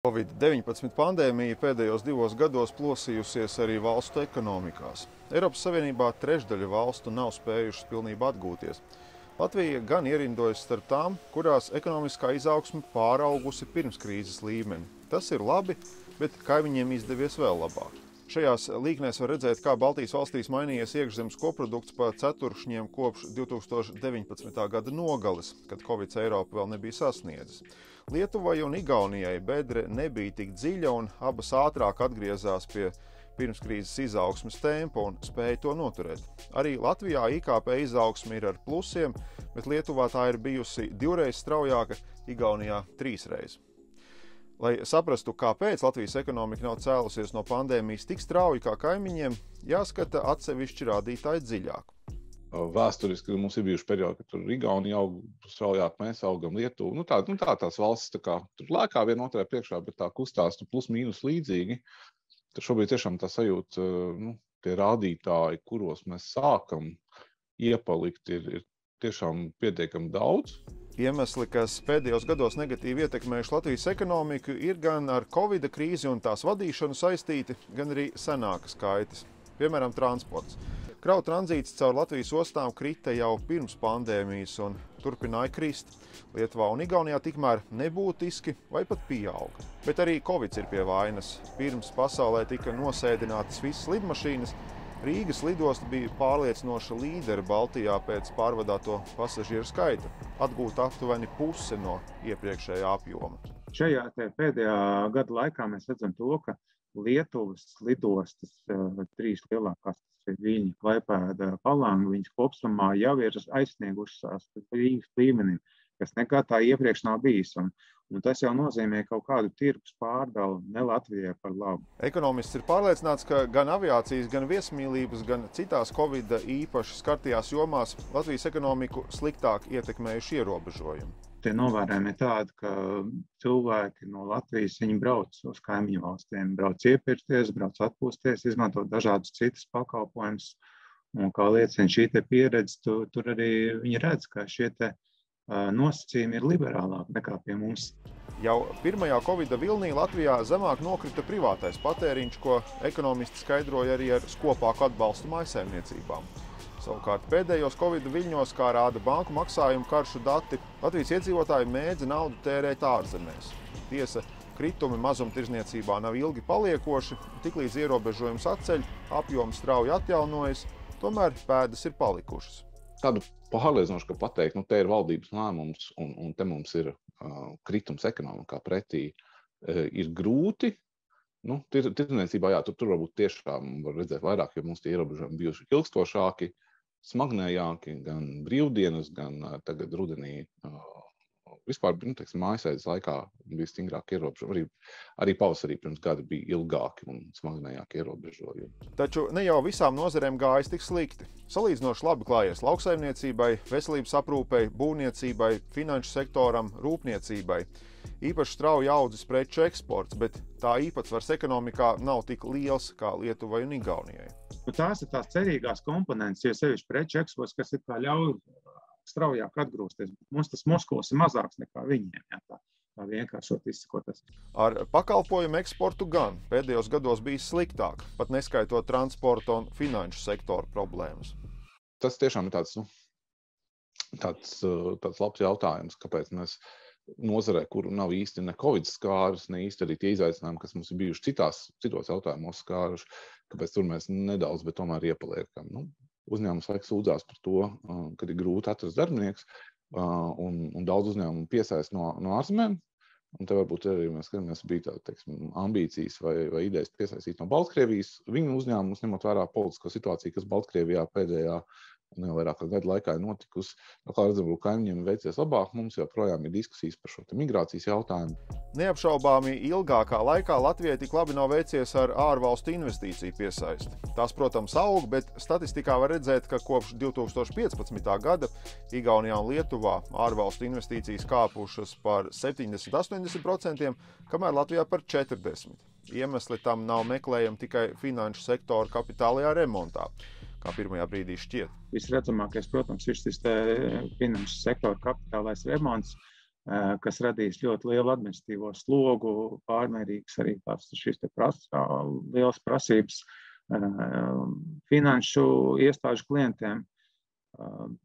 Covid-19 pandēmija pēdējos divos gados plosījusies arī valstu ekonomikās. Eiropas Savienībā trešdaļa valstu nav spējušas pilnībā atgūties. Latvija gan ierindojas starp tām, kurās ekonomiskā izaugsme pāraugusi pirms krīzes līmeni. Tas ir labi, bet kaimiņiem izdevies vēl labāk. Šajās līknēs var redzēt, kā Baltijas valstīs mainījies iekšzemes koprodukts pa ceturkšņiem kopš 2019. gada nogales, kad Covid Eiropu vēl nebija sasniedzis. Lietuvai un Igaunijai bedre nebija tik dziļa, un abas ātrāk atgriezās pie pirmskrīzes izaugsmes tempa un spēja to noturēt. Arī Latvijā IKP izaugsme ir ar plusiem, bet Lietuvā tā ir bijusi divreiz straujāka, Igaunijā trīsreiz. Lai saprastu, kāpēc Latvijas ekonomika nav cēlusies no pandēmijas tik strauji kā kaimiņiem, jāskata atsevišķi rādītāji dziļāk vēsturiski mums ir bijuši periodi, kad tur Igaunija aug straujāk, mēs augam Lietuvu. Nu, tā, nu, tā tās valstis tā kā, tur lēkā vienotrai priekšā, bet tā kustās nu, plus mīnus līdzīgi. Tad šobrīd tiešām tā sajūta, nu, tie rādītāji, kuros mēs sākam iepalikt, ir, ir tiešām pietiekami daudz. Iemesli, kas pēdējos gados negatīvi ietekmējuši Latvijas ekonomiku, ir gan ar Covid krīzi un tās vadīšanu saistīti, gan arī senākas kaitas, piemēram, transports. Kravu tranzīts caur Latvijas ostām krita jau pirms pandēmijas un turpināja krist. Lietuvā un Igaunijā tikmēr nebūtiski vai pat pieauga. Bet arī Covid ir pie vainas. Pirms pasaulē tika nosēdinātas visas lidmašīnas, Rīgas lidosta bija pārliecinoša līdera Baltijā pēc pārvadāto pasažieru skaita, atgūt aptuveni puse no iepriekšējā apjoma. Šajā pēdējā gada laikā mēs redzam to, ka Lietuvas lidostas, trīs lielākās, tas ir Viņa, Klaipēda, Palanga, viņas kopsumā jau ir aizsniegušas Rīgas līmenim, kas nekā tā iepriekš nav bijis. Un, un tas jau nozīmē kaut kādu tirgus pārdalu ne Latvijai par labu. Ekonomists ir pārliecināts, ka gan aviācijas, gan viesmīlības, gan citās Covid īpaši skartajās jomās Latvijas ekonomiku sliktāk ietekmējuši ierobežojumi tie novērojumi ir tādi, ka cilvēki no Latvijas brauc uz kaimiņu valstīm, brauc iepirkties, brauc atpūsties, izmantot dažādus citus pakalpojumus. Un, kā liecina šī pieredze, tu, tur arī viņi redz, ka šie nosacījumi ir liberālāki nekā pie mums. Jau pirmajā Covid vilnī Latvijā zemāk nokrita privātais patēriņš, ko ekonomisti skaidroja arī ar skopāku atbalstu maisaimniecībām. Savukārt pēdējos Covid viļņos, kā rāda banku maksājumu karšu dati, Latvijas iedzīvotāji mēdza naudu tērēt ārzemēs. Tiesa, kritumi mazumtirdzniecībā nav ilgi paliekoši, tiklīdz ierobežojums atceļ, apjoms strauji atjaunojas, tomēr pēdas ir palikušas. Tādu pārliecinošu, ka pateikt, nu, te ir valdības lēmums un, un te mums ir uh, kritums ekonomikā pretī, uh, ir grūti. Nu, Tirdzniecībā, jā, tur, tur varbūt tiešām var redzēt vairāk, jo mums tie ierobežojumi bijuši ilgstošāki. Uh, smagnējāki, gan brīvdienas, gan tagad rudenī. Vispār nu, teiksim, mājasēdes laikā bija stingrāk ierobežojumi. Arī, arī pavasarī pirms gada bija ilgāki un smagnējāki ierobežojumi. Taču ne jau visām nozarēm gājas tik slikti. Salīdzinoši labi klājies lauksaimniecībai, veselības aprūpei, būvniecībai, finanšu sektoram, rūpniecībai. Īpaši strauji audzis preču eksports, bet tā īpatsvars ekonomikā nav tik liels kā Lietuvai un Igaunijai. Nu, tās ir tās cerīgās komponentes, jo sevišķi preču eksports, kas ir ļauj straujāk atgriezties. Mums tas muskulis ir mazāks nekā viņiem. Jā, tā. Tā vienkāršot izsakoties. Ar pakalpojumu eksportu gan pēdējos gados bija sliktāk, pat neskaitot transporta un finanšu sektoru problēmas. Tas tiešām ir tāds, nu, tāds, tāds labs jautājums, kāpēc mēs nozarē, kur nav īsti ne covid skārus, ne īsti arī tie izaicinājumi, kas mums ir bijuši citās, citos jautājumos skāruši, kāpēc tur mēs nedaudz, bet tomēr iepaliekam. Nu, uzņēmums laikam sūdzās par to, ka ir grūti atrast darbinieks, un, un daudz uzņēmumu piesaist no, no ārzemēm. Un te varbūt arī mēs skatāmies, bija tāda teiksim, ambīcijas vai, vai idejas piesaistīt no Baltkrievijas. Viņu uzņēmumus, ņemot vērā politisko situāciju, kas Baltkrievijā pēdējā un jau vairāk kā gadu laikā ir notikusi. Nu, kā redzam, kaimiņiem veicies labāk, mums joprojām ir diskusijas par šo migrācijas jautājumu. Neapšaubāmi ilgākā laikā Latvijai tik labi nav veicies ar ārvalstu investīciju piesaisti. Tās, protams, aug, bet statistikā var redzēt, ka kopš 2015. gada Igaunijā un Lietuvā ārvalstu investīcijas kāpušas par 70-80%, kamēr Latvijā par 40%. Iemesli tam nav meklējami tikai finanšu sektora kapitālajā remontā kā pirmajā brīdī šķiet. Visredzamākais, protams, ir šis finanšu sektora kapitālais remonts. kas radīs ļoti lielu administratīvo slogu, pārmērīgas arī tās šīs te prasa, liels prasības finanšu iestāžu klientiem.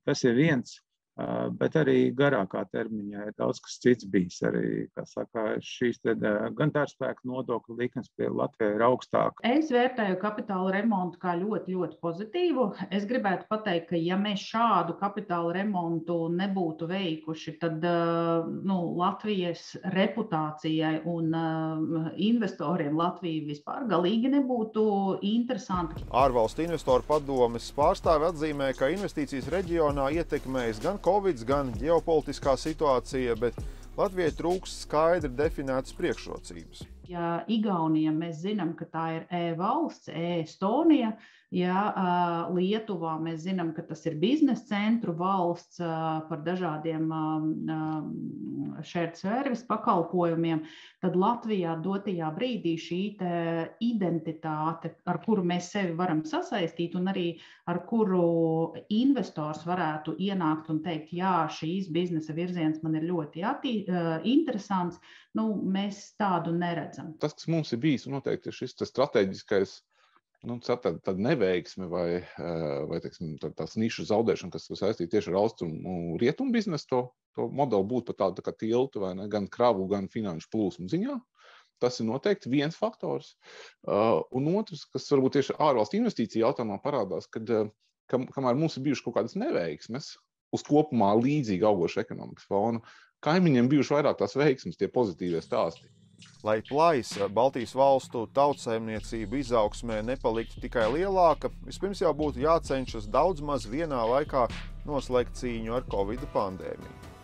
Tas ir viens. Bet arī garākā termiņā ir daudz kas cits bijis. Arī, saka, šīs te, gan darbspēka nodokļu likmes pie Latvijas ir augstāka. Es vērtēju kapitāla remontu kā ļoti, ļoti pozitīvu. Es gribētu pateikt, ka ja mēs šādu kapitāla remontu nebūtu veikuši, tad nu, Latvijas reputācijai un investoriem Latvija vispār galīgi nebūtu interesanti. Ārvalstu investoru padomes pārstāvi atzīmē, ka investīcijas reģionā ietekmējas gan Covid, gan ģeopolitiskā situācija, bet Latvijai trūks skaidri definētas priekšrocības. Ja Igaunija mēs zinām, ka tā ir e-valsts, e-Estonija, Ja Lietuvā mēs zinām, ka tas ir biznesa centru valsts par dažādiem shared service pakalpojumiem, tad Latvijā dotajā brīdī šī identitāte, ar kuru mēs sevi varam sasaistīt, un arī ar kuru investors varētu ienākt un teikt, jā, šīs biznesa virziens man ir ļoti attī, interesants, nu, mēs tādu neredzam. Tas, kas mums ir bijis, noteikti ir šis strateģiskais nu, tāda, tāda neveiksme vai, eh, vai teiksim, tā, tās nišu zaudēšana, kas saistīta tieši ar austrumu rietumu biznesu, to, to modeli būtu pat tādu tā kā tiltu vai ne, gan kravu, gan finanšu plūsmu ziņā. Tas ir noteikti viens faktors. Uh, un otrs, kas varbūt tieši ārvalstu investīciju jautājumā parādās, kad uh, kam, kamēr mums ir bijušas kaut kādas neveiksmes uz kopumā līdzīga augoša ekonomikas fona, kaimiņiem bijuši vairāk tās veiksmes, tie pozitīvie stāsti. Lai plaisa Baltijas valstu tautsēmniecību izaugsmē nepaliktu tikai lielāka, vispirms jau būtu jācenšas daudz maz vienā laikā noslēgt cīņu ar Covid pandēmiju.